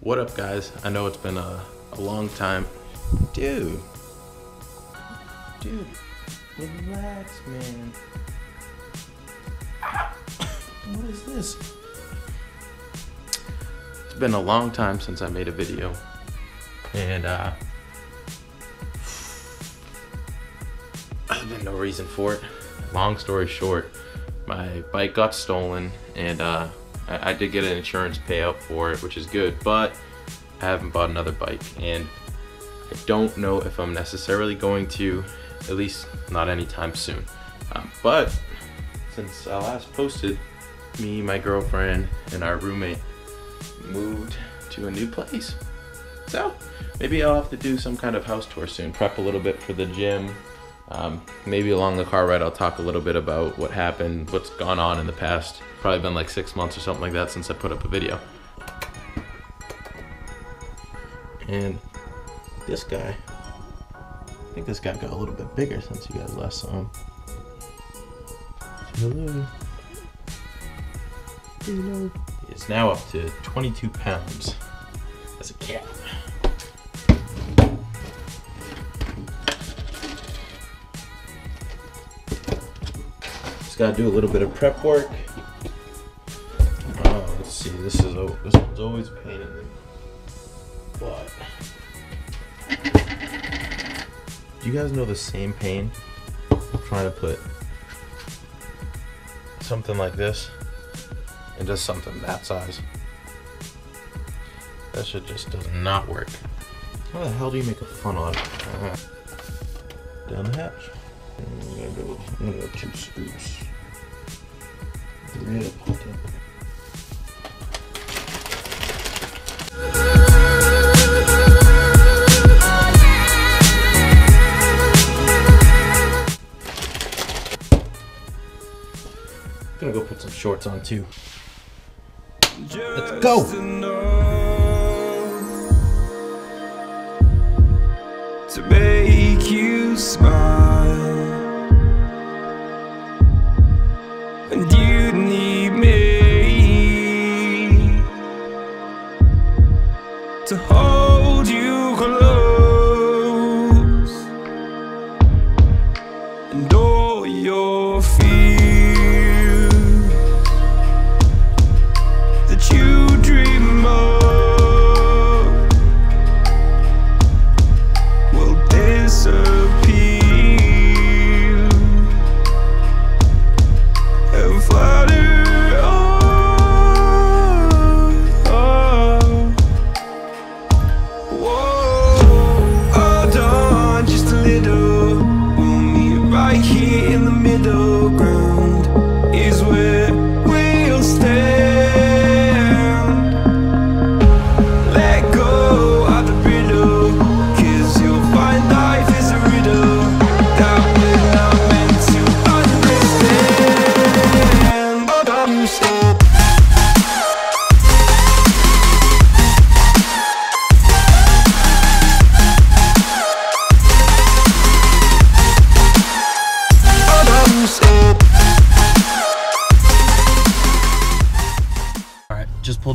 What up, guys? I know it's been a, a long time. Dude. Dude. Relax, man. What is this? It's been a long time since I made a video. And, uh. There's been no reason for it. Long story short, my bike got stolen and, uh. I, I did get an insurance payout for it, which is good, but I haven't bought another bike. And I don't know if I'm necessarily going to, at least not anytime soon. Um, but since I last posted, me, my girlfriend, and our roommate moved to a new place. So maybe I'll have to do some kind of house tour soon, prep a little bit for the gym. Um, maybe along the car ride, I'll talk a little bit about what happened, what's gone on in the past. Probably been like six months or something like that since I put up a video. And this guy, I think this guy got a little bit bigger since um, you guys last saw him. Hello. Hello. It's now up to 22 pounds as a cat. Just gotta do a little bit of prep work. This is this one's always a pain in the butt. Do you guys know the same pain I'm trying to put something like this and just something that size? That shit just does not work. How the hell do you make a funnel out of it? Uh-huh. Down the hatch. I'm gonna go, I'm gonna go two screws. Right put some shorts on too. Let's go. to make you smile.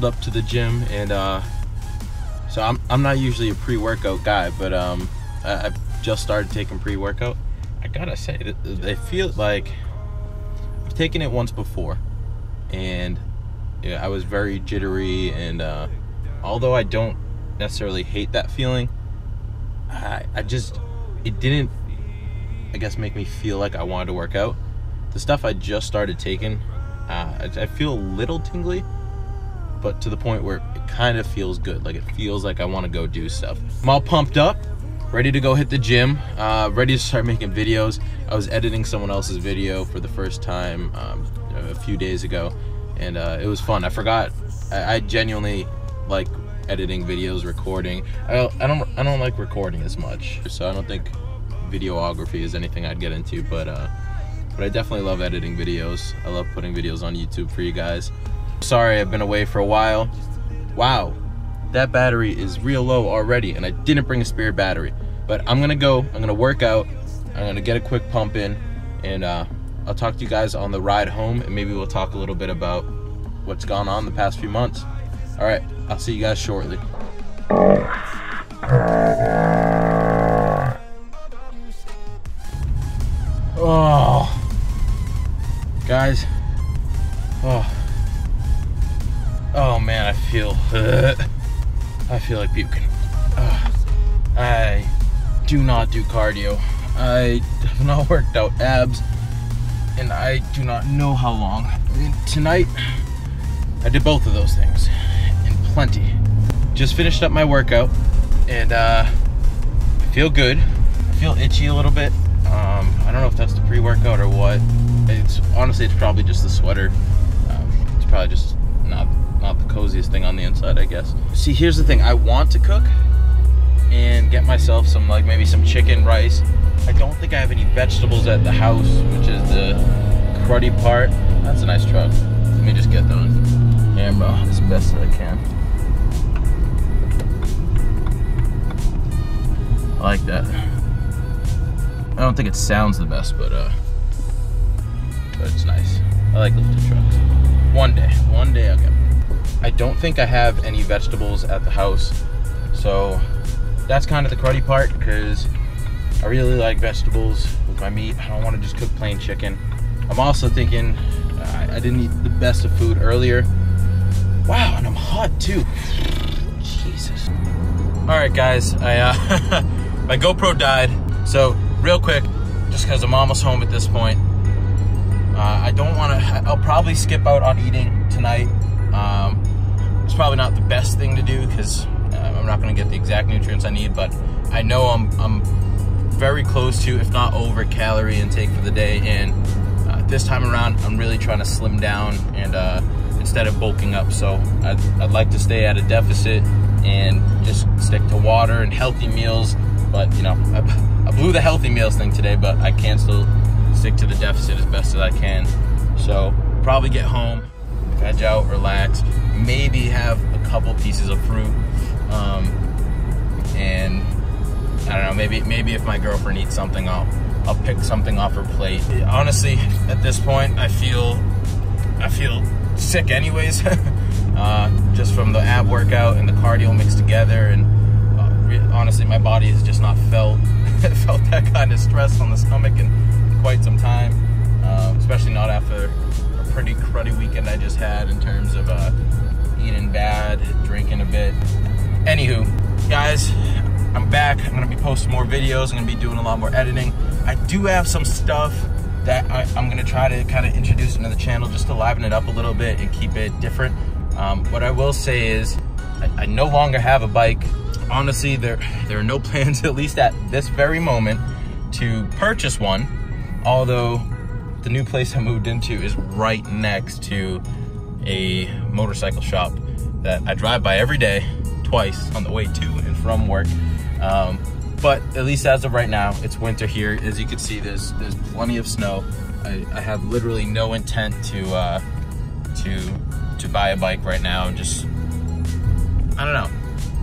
Up to the gym and uh, so I'm I'm not usually a pre-workout guy, but um, I, I've just started taking pre-workout. I gotta say, they feel like I've taken it once before, and yeah, I was very jittery, and uh, although I don't necessarily hate that feeling, I I just it didn't I guess make me feel like I wanted to work out. The stuff I just started taking, uh, I, I feel a little tingly, but to the point where it kind of feels good. Like it feels like I want to go do stuff. I'm all pumped up, ready to go hit the gym, uh, ready to start making videos. I was editing someone else's video for the first time um, a few days ago, and uh, it was fun. I forgot. I, I genuinely like editing videos, recording. I don't, I don't, I don't like recording as much, so I don't think videography is anything I'd get into. But uh, but I definitely love editing videos. I love putting videos on YouTube for you guys. Sorry, I've been away for a while. Wow, that battery is real low already, and I didn't bring a spare battery. But I'm gonna go. I'm gonna work out. I'm gonna get a quick pump in, and uh, I'll talk to you guys on the ride home, and maybe we'll talk a little bit about what's gone on the past few months. All right, I'll see you guys shortly. Oh, guys. I feel. I feel like puking. Uh, I do not do cardio. I have not worked out abs, and I do not know how long. Mean, tonight, I did both of those things, and plenty. Just finished up my workout, and uh, I feel good. I feel itchy a little bit. Um, I don't know if that's the pre-workout or what. It's honestly, it's probably just the sweater. Um, it's probably just coziest thing on the inside, I guess. See, here's the thing. I want to cook and get myself some like maybe some chicken rice. I don't think I have any vegetables at the house, which is the cruddy part. That's a nice truck. Let me just get that camera as best as I can. I like that. I don't think it sounds the best, but uh, but it's nice. I like lifted trucks. One day, one day I'll get. I don't think I have any vegetables at the house, so that's kind of the cruddy part because I really like vegetables with my meat. I don't want to just cook plain chicken. I'm also thinking I didn't eat the best of food earlier. Wow, and I'm hot too. Jesus. All right, guys. I uh, my GoPro died, so real quick, just because I'm almost home at this point. Uh, I don't want to. I'll probably skip out on eating tonight. Um, it's probably not the best thing to do because uh, I'm not going to get the exact nutrients I need, but I know I'm I'm very close to, if not over, calorie intake for the day. And uh, this time around, I'm really trying to slim down and uh, instead of bulking up. So I'd, I'd like to stay at a deficit and just stick to water and healthy meals. But you know, I, I blew the healthy meals thing today, but I can still stick to the deficit as best as I can. So probably get home, veg out, relax, maybe have a couple pieces of fruit, um, and I don't know, maybe maybe if my girlfriend eats something, I'll I'll pick something off her plate. Honestly, at this point, I feel I feel sick anyways, uh, just from the ab workout and the cardio mixed together, and uh, honestly, my body has just not felt felt that kind of stress on the stomach in, quite some time, uh, especially not after pretty cruddy weekend I just had in terms of uh, eating bad, drinking a bit. Anywho, guys, I'm back. I'm gonna be posting more videos. I'm gonna be doing a lot more editing. I do have some stuff that I, am gonna try to kind of introduce into the channel just to liven it up a little bit and keep it different. Um, what I will say is, I, I no longer have a bike. Honestly, there there are no plans, at least at this very moment, to purchase one. Although the new place I moved into is right next to a motorcycle shop that I drive by every day, twice on the way to and from work. Um, but at least as of right now, it's winter here. As you can see, there's there's plenty of snow. I, I have literally no intent to uh, to to buy a bike right now. I'm Just I don't know.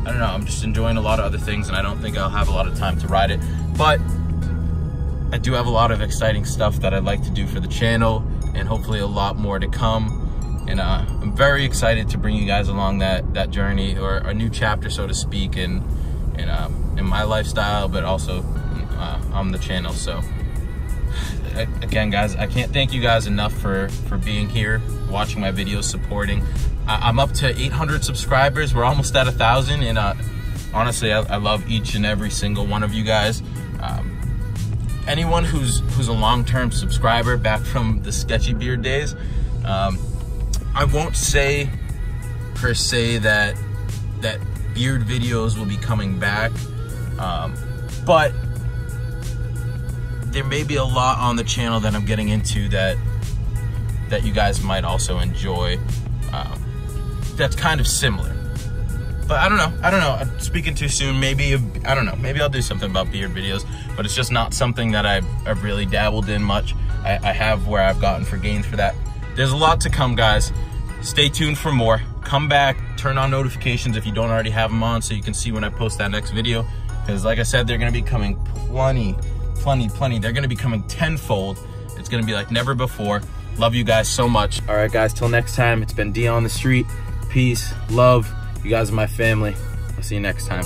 I don't know. I'm just enjoying a lot of other things, and I don't think I'll have a lot of time to ride it. But I do have a lot of exciting stuff that I'd like to do for the channel, and hopefully a lot more to come. And uh, I'm very excited to bring you guys along that that journey or a new chapter, so to speak, in in um, in my lifestyle, but also uh, on the channel. So again, guys, I can't thank you guys enough for for being here, watching my videos, supporting. I, am up to 800 subscribers. We're almost at a thousand, and uh, honestly, I, I, love each and every single one of you guys. Um, anyone who's who's a long-term subscriber back from the sketchy beard days, um, I won't say per se that that beard videos will be coming back, um, but there may be a lot on the channel that I'm getting into that that you guys might also enjoy. Um, that's kind of similar. But I don't know. I don't know. I'm speaking too soon. Maybe I don't know. Maybe I'll do something about beard videos. But it's just not something that I've, I've really dabbled in much. I, I have where I've gotten for gains for that. There's a lot to come, guys. Stay tuned for more. Come back. Turn on notifications if you don't already have them on, so you can see when I post that next video. Because like I said, they're gonna be coming plenty plenty, plenty. They're gonna be coming tenfold. It's gonna be like never before. Love you guys so much. All right, guys, till next time, it's been D on the street. peace, love. You guys are my family. I'll see you next time.